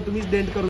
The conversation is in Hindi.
तुम्हें डेंट करून